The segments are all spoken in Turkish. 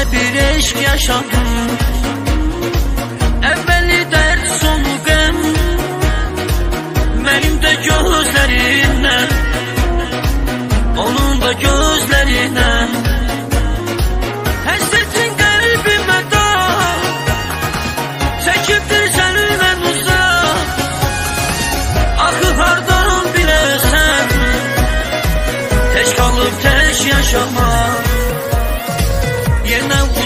Bir eşk yaşadım. Evveli dert sonu gem Benim de gözlerimle Onun da gözlerine. Hasretin garibime da Çekiptir seninle uzak. Akı hardan bile sen Teş kalıp teş yaşamak. and I.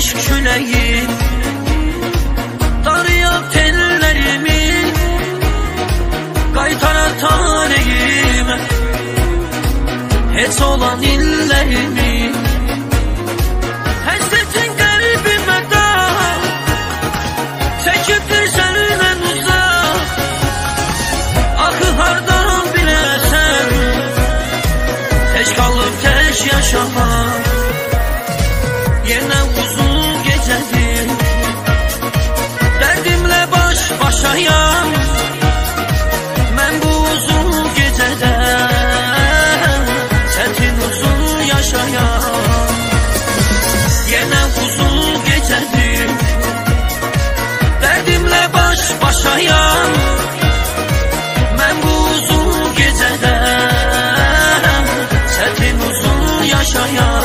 aşk küleği Tarıyor tellerimi. Kaytara taleyim Het olan illerimi. show you